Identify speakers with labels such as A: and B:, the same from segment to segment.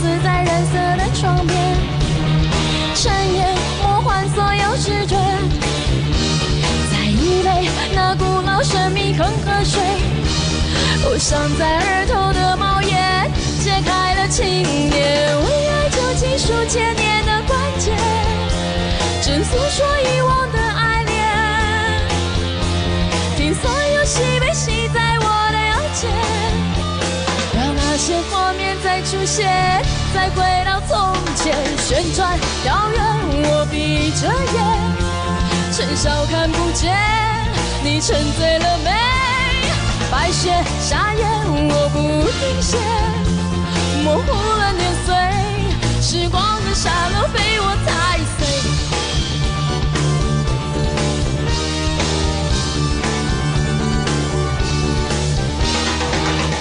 A: 死在染色的窗边沉烟魔幻所有视觉再一杯那古老神秘恒河水我镶在额头的猫眼揭开了庆年为爱囚禁数千年的关节正诉说遗忘的爱恋。听所有喜悲系那些画面再出现，再回到从前，旋转遥远，我闭着眼，趁笑看不见，你沉醉了没？白雪沙眼，我不停歇，模糊了年岁，时光的沙漏被我踩碎。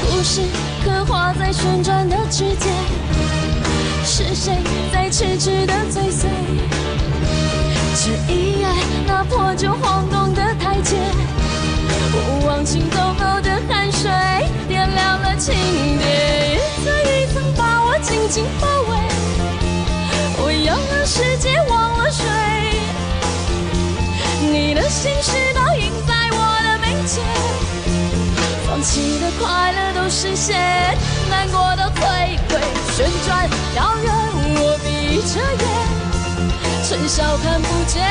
A: 故事刻画在旋转的指尖，是谁在痴痴的追随？只一眼，那破旧晃动的台阶。我忘情走后的汗水，点亮了情节，一层一层把我紧紧包围。我要了世界，忘了睡，你的心事的快乐都实现，难过都退回。旋转遥远，我闭着眼，尘嚣看不见，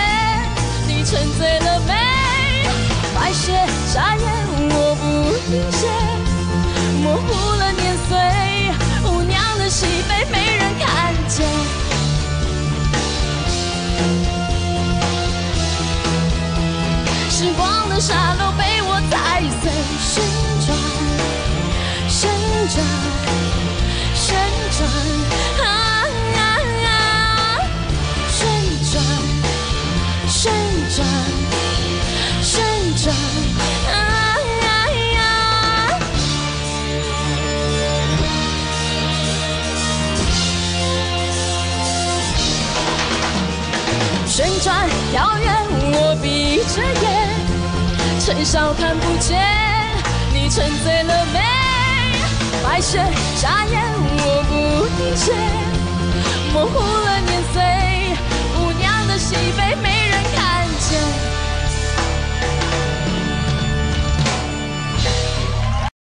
A: 你沉醉了没？白雪沙漏被我踩碎，旋转，旋转，旋转，啊啊啊！旋转，旋转。旋转遥远，少看不见，你沉醉了没？白雪眨眼，我不停歇，